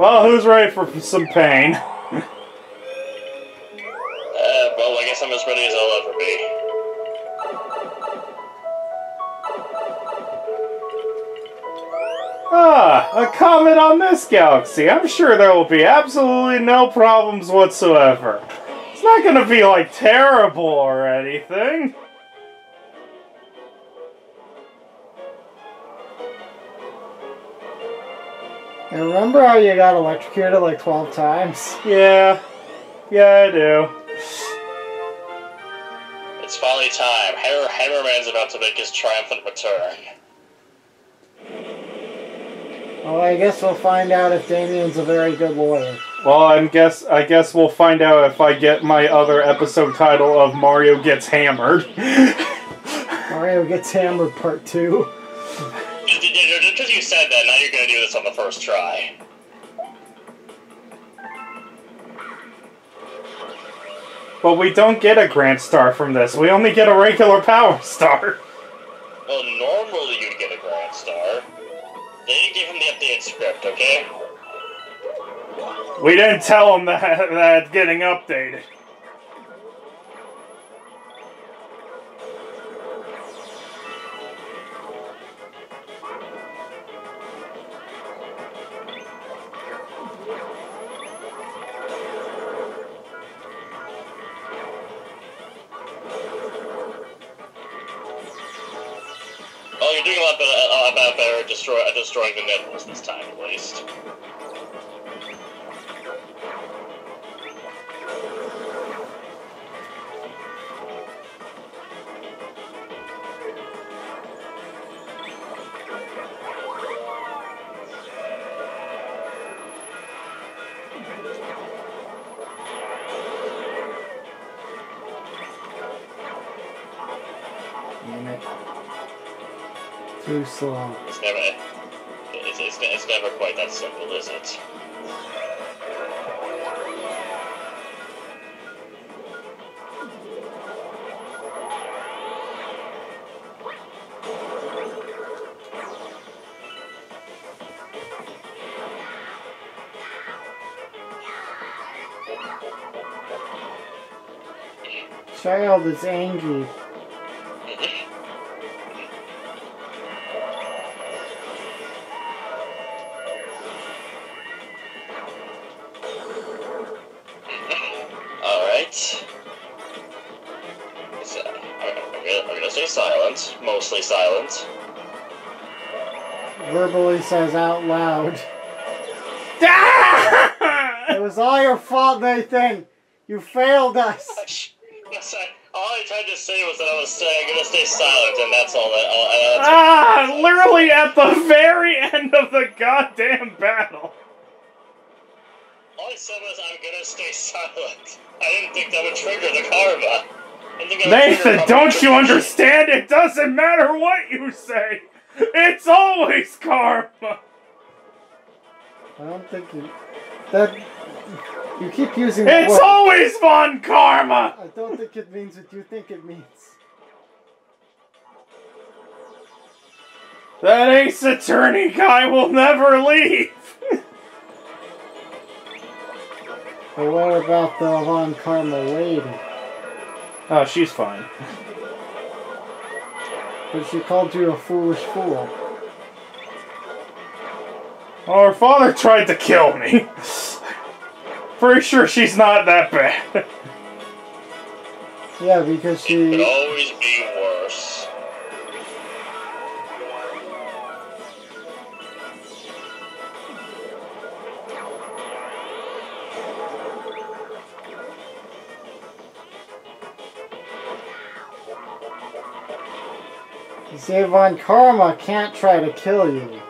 Well, who's ready for some pain? Uh, well, I guess I'm as ready as I'll ever be. Ah, a comet on this galaxy. I'm sure there will be absolutely no problems whatsoever. It's not gonna be like terrible or anything. And remember how you got electrocuted like 12 times? Yeah. Yeah, I do. It's finally time. Hammer, Hammerman's about to make his triumphant return. Well, I guess we'll find out if Damien's a very good lawyer. Well, I guess I guess we'll find out if I get my other episode title of Mario Gets Hammered. Mario gets hammered part 2. Just because you said that, now you're gonna do this on the first try. but we don't get a Grand Star from this. We only get a regular Power Star. Well, normally you'd get a Grand Star. They didn't give him the updated script, okay? We didn't tell him that that getting updated. Lot better, at, destroy, at destroying the nibbles this time, at least. Too slow. It's never, it's, it's, it's never quite that simple, is it? Child is angry. Says out loud. Ah! It was all your fault, Nathan! You failed us! Yes, all I tried to say was that I was saying I'm gonna stay silent, and that's all that. All, uh, that's Ah! Literally at the very end of the goddamn battle. all I said was I'm gonna stay silent. I didn't think that would trigger the karma. I didn't think that would trigger Nathan, don't you understand? It doesn't matter what you say. It's always karma. I don't think you. That. You keep using It's word. always fun karma. I don't think it means what you think it means. That Ace Attorney guy will never leave. But what about the Von Karma lady? Oh, she's fine. But she called you a foolish fool. Our father tried to kill me. Pretty sure she's not that bad. Yeah, because she. See, Von Karma can't try to kill you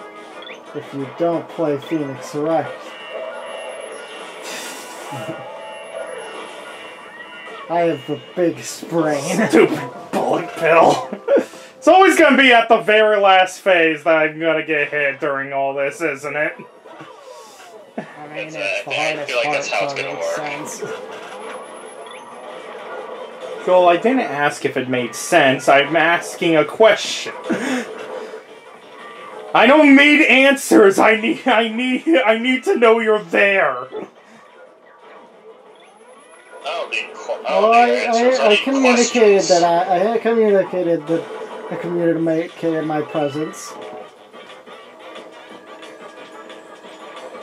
if you don't play Phoenix Wright. I have the biggest brain. Stupid Bullet Bill. It's always gonna be at the very last phase that I'm gonna get hit during all this, isn't it? I mean, That's, it's the uh, I feel like part, that's how it's it gonna makes work. sense. Joel, I didn't ask if it made sense. I'm asking a question. I don't need answers. I need. I need. I need to know you're there. I don't need. qu- I Well, I. I, I, I communicated questions. that I, I communicated that I communicated my presence.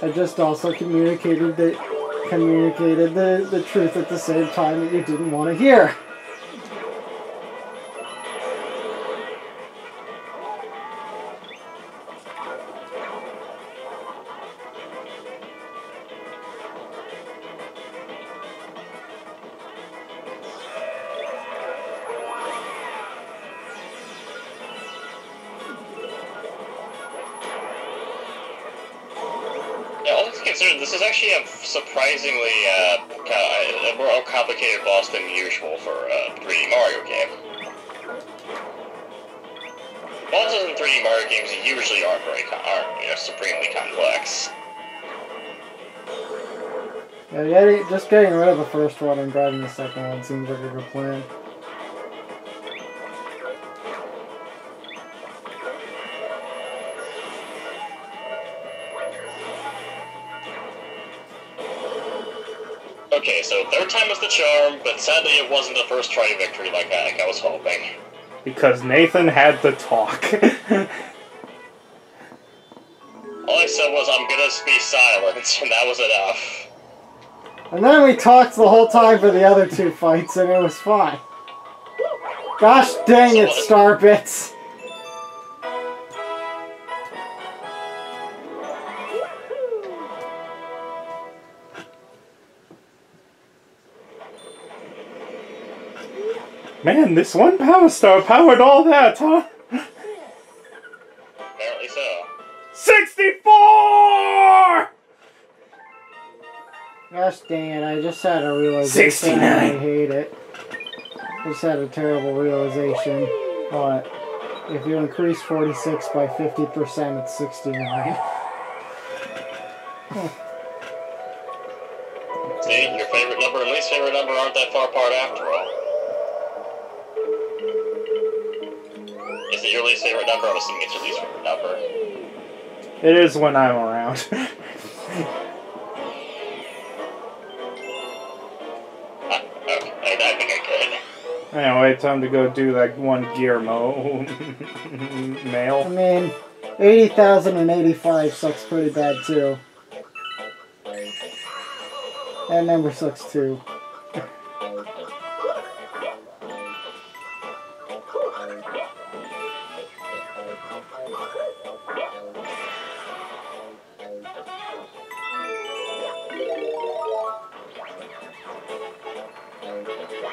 I just also communicated that communicated the, the truth at the same time that you didn't want to hear. This is actually a surprisingly uh, a more complicated boss than usual for a 3D Mario game. Bosses in 3D Mario games usually aren't very aren't you know supremely complex. Yeah, just getting rid of the first one and grabbing the second one seems like a good plan. Okay, so third time was the charm, but sadly it wasn't the first try victory like I, like I was hoping. Because Nathan had the talk. All I said was I'm gonna be silent, and that was enough. And then we talked the whole time for the other two fights and it was fine. Gosh dang it, Starbits! Man, this one power star powered all that, huh? Apparently so. 64! Gosh dang it, I just had a realization 69. I hate it. Just had a terrible realization. What? If you increase 46 by 50%, it's 69. See, your favorite number and least favorite number aren't that far apart after all. Your least favorite number? I'm assuming it's your least favorite number. It is when I'm around. Okay, I, I think I could. anyway, time to go do that one Gearmo mail. I mail. mean, 80,085 sucks pretty bad too. That number sucks too.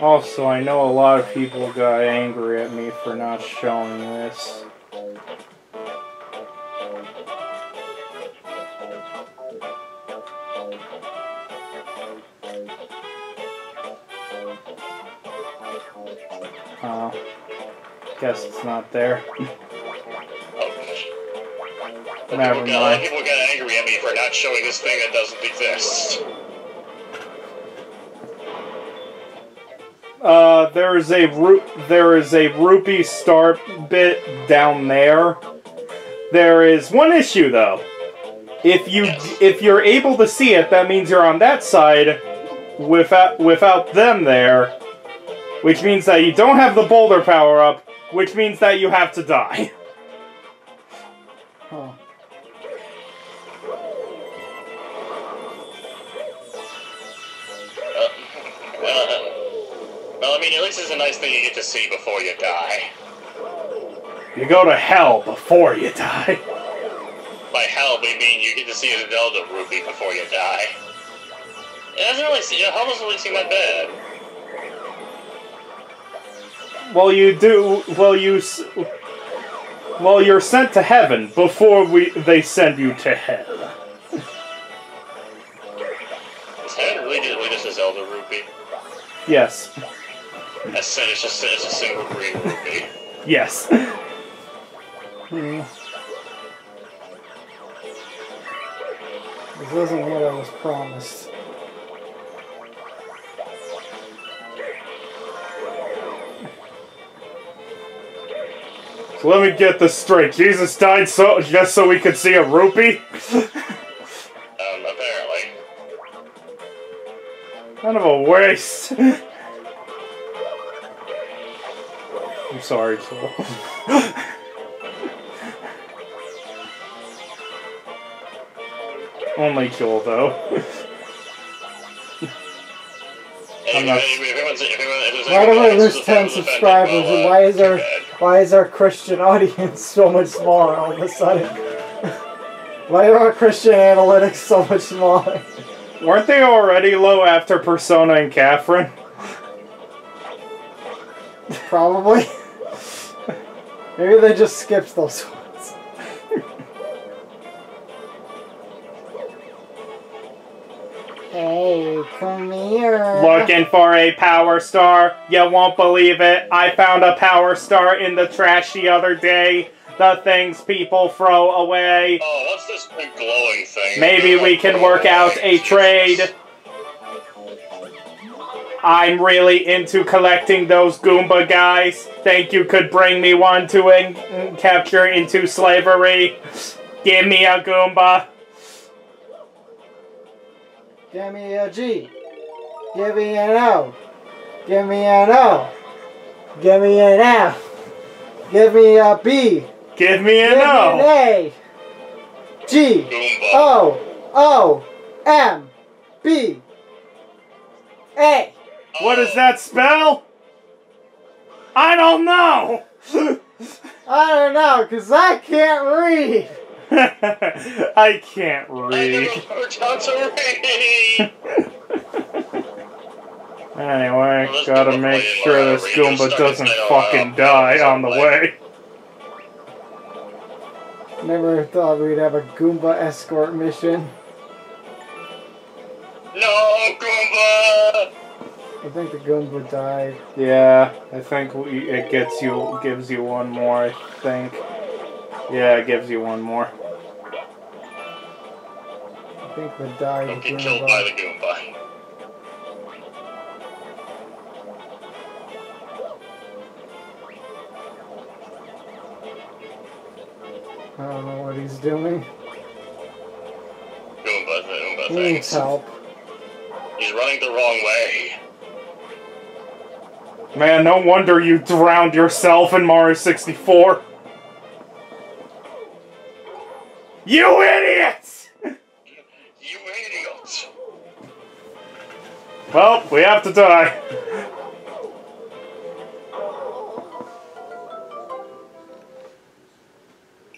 Also, I know a lot of people got angry at me for not showing this. Uh, guess it's not there. Oh, Never got, a lot of mind. people got angry at me for not showing this thing that doesn't exist. Uh, there is a there is a rupee star bit down there. There is one issue though. If you if you're able to see it, that means you're on that side without without them there, which means that you don't have the boulder power up, which means that you have to die. mean, at least it's a nice thing you get to see before you die. You go to hell before you die. By hell, we mean you get to see a Zelda rupee before you die. It doesn't really seem, hell doesn't really seem that bad. Well, you do. Well, you. Well, you're sent to heaven before we they send you to hell. Is heaven really just, really just a Zelda rupee? Yes. I said it's just it's a single green rupee. Yes. This isn't what I was promised. Let me get this straight. Jesus died so just so we could see a rupee? Um, apparently. kind of a waste. sorry, Joel. Only Joel, though. I'm not- if anyone's- if anyone- if there's Why do we lose 10 subscribers? And uh, why is our why is our Christian audience so much smaller all of a sudden? Why are our Christian analytics so much smaller? Weren't they already low after Persona and Catherine? Probably. Maybe they just skipped those ones. hey, come here. Looking for a power star? You won't believe it. I found a power star in the trash the other day. The things people throw away. Oh, what's this big glowing thing? Maybe we can work out a trade. I'm really into collecting those Goomba guys. Think you could bring me one to en- capture into slavery? Give me a Goomba. Give me a G. Give me an O. Give me an O. Give me an F. Give me a B. Give me Give an me an O. A. G. O. O. M. B. A. What does that spell? I don't know. I don't know, because I can't read. I can't I read. never learned how to read! Anyway, Well, gotta make playing sure where this Goomba doesn't "Oh, fucking die on the playing." way. Never thought we'd have a Goomba escort mission. I think the Goomba died. Yeah, I think we, it gets you, gives you one more. I think. Yeah, it gives you one more. I think the died Don't get killed by the Goomba. I don't know what he's doing. Goomba, Goomba He needs help. He's running the wrong way. Man, no wonder you drowned yourself in Mario 64. You idiots! You idiot! Well, we have to die.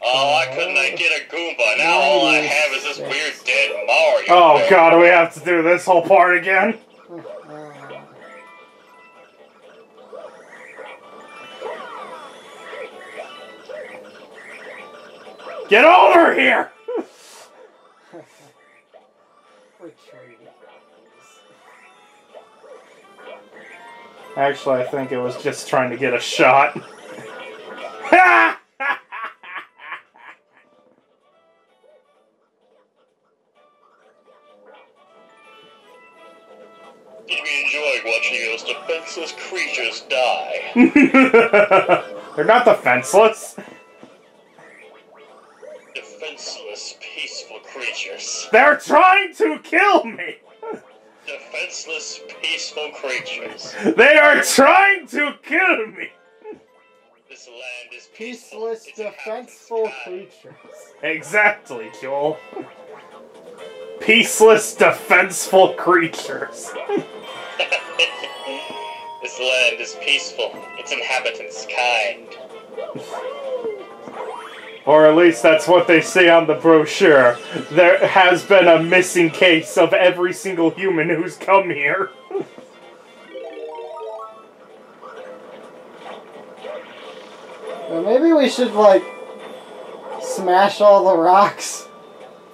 Oh, why couldn't I get a Goomba? Now all I have is this weird dead Mario. Oh god, we have to do this whole part again? Get over here! Actually, I think it was just trying to get a shot. Did we enjoy watching those defenseless creatures die? They're not defenseless, creatures. They're trying to kill me. Defenseless, peaceful creatures. They are trying to kill me. This land is peaceful. Peaceless, Its defenseful creatures. Exactly, Joel. Peaceless, defenseful creatures. this land is peaceful. Its inhabitants kind. Or at least that's what they say on the brochure. There has been a missing case of every single human who's come here. Well, maybe we should, like, smash all the rocks.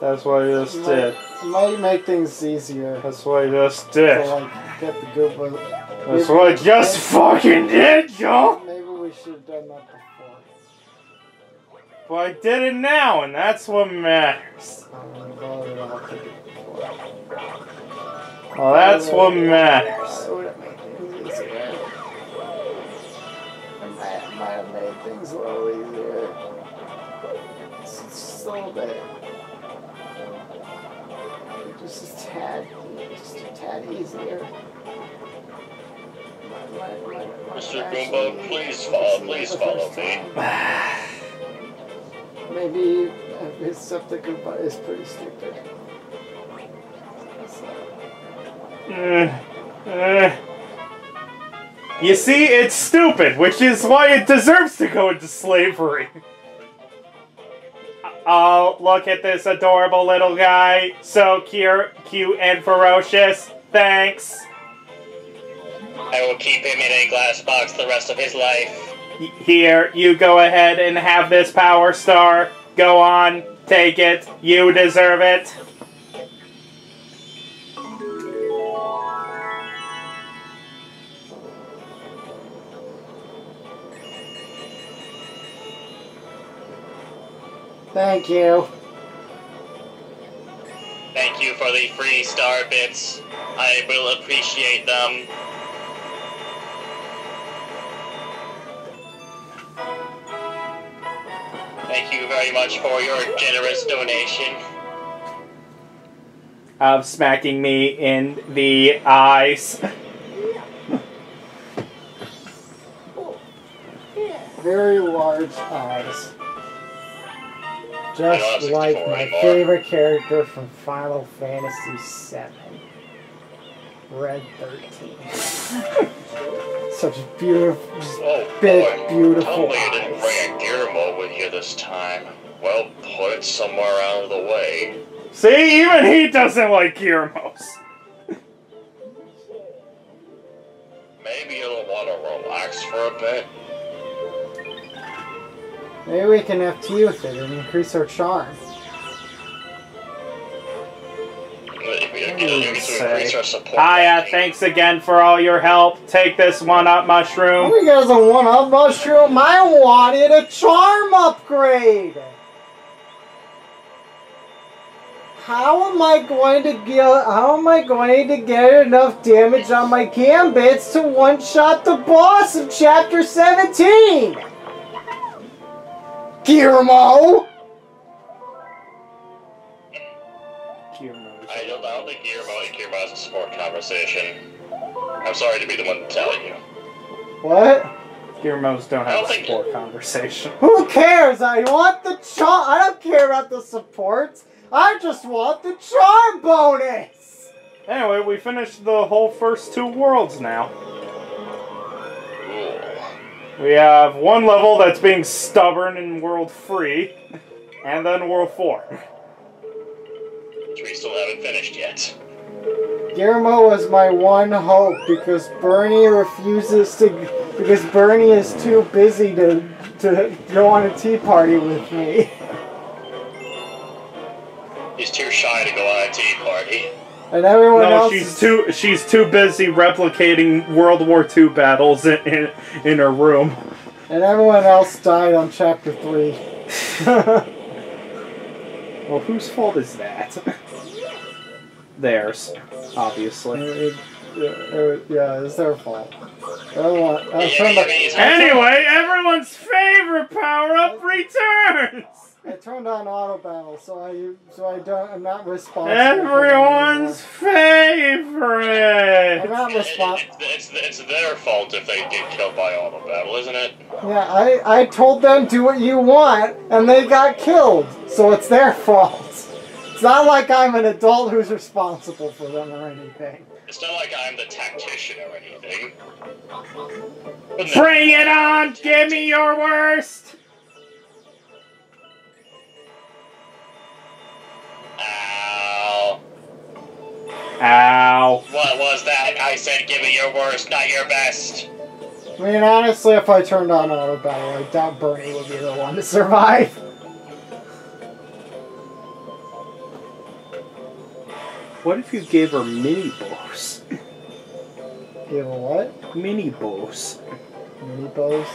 That's what I just did. Might, might make things easier. That's what I just To, did. like, get the Goomba. That's what I just fucking did, Joe! Maybe we should have done that. But I did it now, and that's what matters. Um, well, it all took it before. Well, that's what matters. That would have made things easier. That might, might have made things a little easier. Just, just a little bit. Just a tad, just a tad easier. Mr. actually Goomba, please see follow- please follow me. Time. Maybe uh, his septic Goomba is pretty stupid. So, Uh, uh. You see, it's stupid, which is why it deserves to go into slavery. Oh, look at this adorable little guy. So cute, cute and ferocious. Thanks. I will keep him in a glass box the rest of his life. Y- Here, you go ahead and have this power star. Go on, take it. You deserve it. Thank you. Thank you for the free star bits. I will appreciate them. Very much for your generous donation. Of smacking me in the eyes. Very large eyes. Just like my anymore. favorite character from Final Fantasy VII. Red 13. Such beautiful, just Oh, big, boy. beautiful Tell me you didn't eyes. This time. Well, put it somewhere out of the way. See, even he doesn't like Gearmos. Maybe you'll want to relax for a bit. Maybe we can FT with it and increase our charm. You can say. increase support. Hiya, thanks again for all your help. Take this one up, mushroom. Who doesn't want a mushroom? I wanted a charm upgrade! How am I going to get how am I going to get enough damage on my gambits to one-shot the boss of chapter 17? Gearmo! I don't, I don't think Gearmo and has a support conversation. I'm sorry to be the one to tell you. What? Gearmos don't have don't a support conversation. Who cares? I want the charm. I don't care about the supports. I just want the charm bonus. Anyway, we finished the whole first two worlds now. Ooh. We have one level that's being stubborn in World 3, and then World 4. Which we still haven't finished yet. Guillermo was my one hope because Bernie refuses to. Because Bernie is too busy to to go on a tea party with me. He's too shy to go on a tea party. And everyone No, else. she's too she's too busy replicating World War II battles in, in, in her room. And everyone else died on chapter three. Well, whose fault is that? Theirs, obviously. Uh, it- it- it- yeah, it's their fault. Everyone. I Yeah, turned, yeah, on, he's- Anyway, everyone's favorite power-up returns! I turned on auto battle, so I so I don't. I'm not responsible. Everyone's them anymore. I'm favorite! not It- it- responsible. it's, it's, it's their fault if they get killed by auto battle, isn't it? Yeah, I, I told them do what you want, and they got killed, so it's their fault. It's not like I'm an adult who's responsible for them or anything. It's not like I'm the tactician or anything. But Bring it on! Give me your worst! Ow. Ow. What was that? I said give me your worst, not your best. I mean, honestly, if I turned on auto battle, I doubt Bernie would be the one to survive. What if you gave her mini bows? Give her what? Mini bows. Mini bows?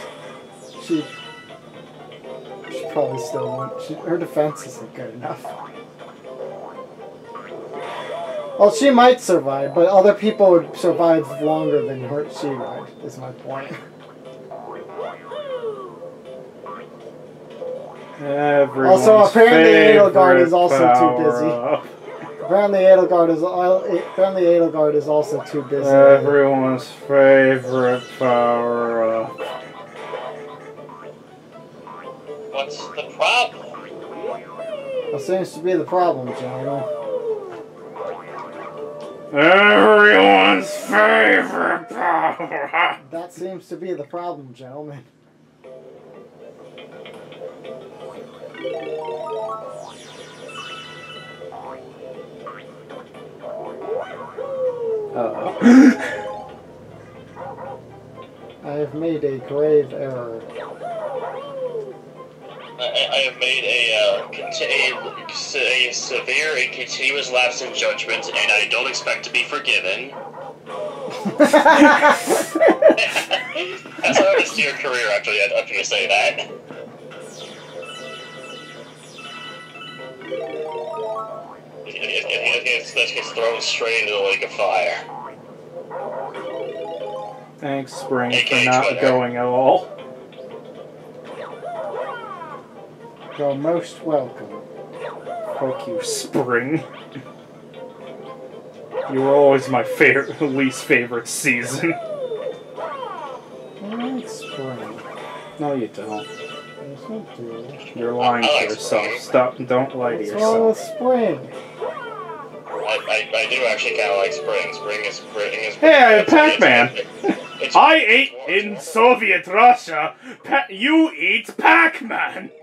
She. She probably still won't. She, her defense isn't good enough. Well, she might survive, but other people would survive longer than her. She would. Is my point. Everyone's Also, apparently Edelgard is also too busy. power-up. Apparently Edelgard is apparently Edelgard is also too busy. Everyone's favorite power up. What's the problem? That seems to be the problem, gentlemen. Everyone's favorite power. That seems to be the problem, gentlemen. Uh-oh. I have made a grave error. I, I have made a, uh, a, a severe and continuous lapse in judgment, and I don't expect to be forgiven. That's how I steer career, actually. I'm going to say that. It, it, it, it gets thrown straight into the lake of fire. Thanks, Spring, for not Twitter. going at all. You're most welcome. Fuck you, Spring. You were always my favorite, least favorite season. It's spring. No, you don't. There's no deal. You're lying to yourself. Stop. Don't lie to What's wrong with yourself. spring? I, I, I do actually kind of like spring. Spring is spring is. Hey, it's- Pac-Man. it's- it's- I ate in Soviet Russia. Pa- you eat Pac-Man.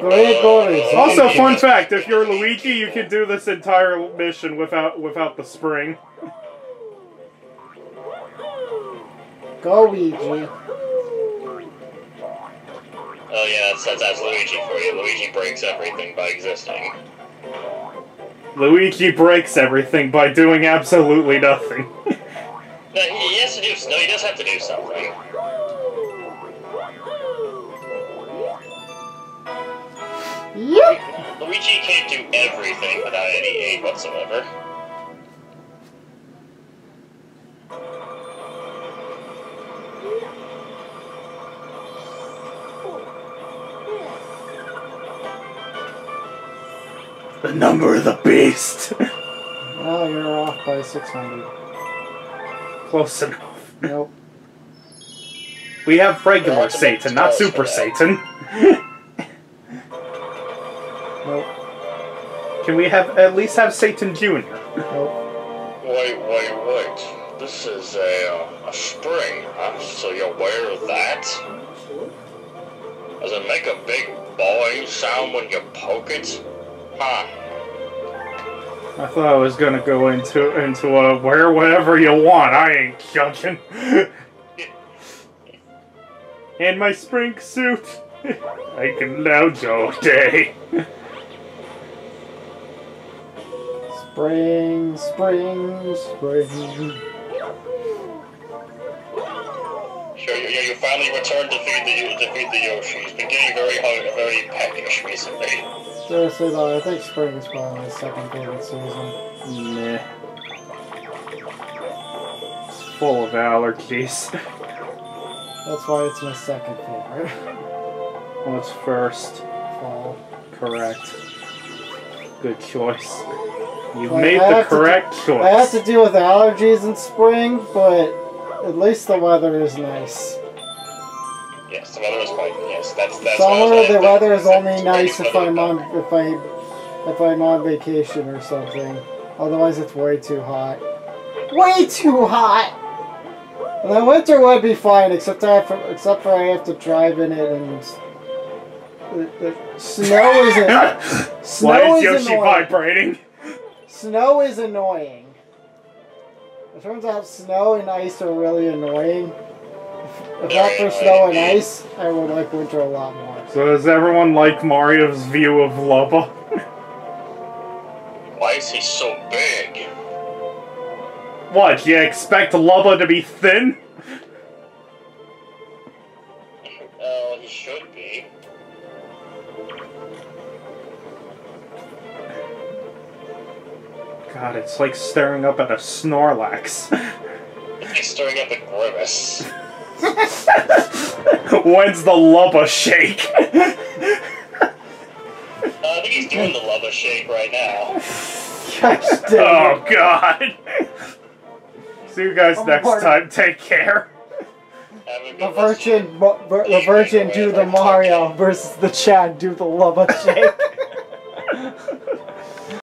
Gregory. Also, fun fact: if you're Luigi, you can do this entire mission without without the spring. Go, Ouija. Oh yeah, that's, that's, that's Luigi for you. Luigi breaks everything by existing. Luigi breaks everything by doing absolutely nothing. No, he, he has to do. No, he does have to do something. Yep. Luigi can't do everything without any aid whatsoever. Number of the beast. Oh, you're off by 600. Close enough. Nope. We have regular That's Satan, not Super for Satan. Nope. Can we have at least have Satan Junior? Nope. Wait, wait, wait. This is a, uh, a spring, huh? So you're aware of that? Does it make a big boing sound when you poke it? Huh. I thought I was gonna go into into a wear whatever you want. I ain't judging. and my spring suit. I can lounge all day. Spring, spring, spring. Sure, you, you finally returned to feed the to feed the Yoshi. He's been getting very hungry, very peckish recently. Seriously though, I think spring is probably my second favorite season. Meh. It's full of allergies. That's why it's my second favorite. What's first? Fall. Correct. Good choice. You Like, made I the have to do- correct I have choice. to deal with allergies in spring, but at least the weather is nice. Yes, the weather is quite. That's that's. Summer, the weather is only nice if I'm on if I if I'm on vacation or something. Otherwise, it's way too hot. Way too hot. And then winter would be fine, except I have to, except for I have to drive in it and the, the snow isn't snow Why is is Yoshi annoying. vibrating? Snow is annoying. It turns out snow and ice are really annoying. If, if not for snow and ice, I would like winter a lot more. So does everyone like Mario's view of Lubba? Why is he so big? What, you expect Lubba to be thin? Oh, he should be. God, it's like staring up at a Snorlax. He's stirring up a grimace. When's the lubba shake? Uh, I think he's doing the lava shake right now. Gosh oh god. See you guys Oh, next Lord. time. Take care. The Virgin, Mo- Vir- the Virgin do the Mario versus the Chad do the Lubba Shake.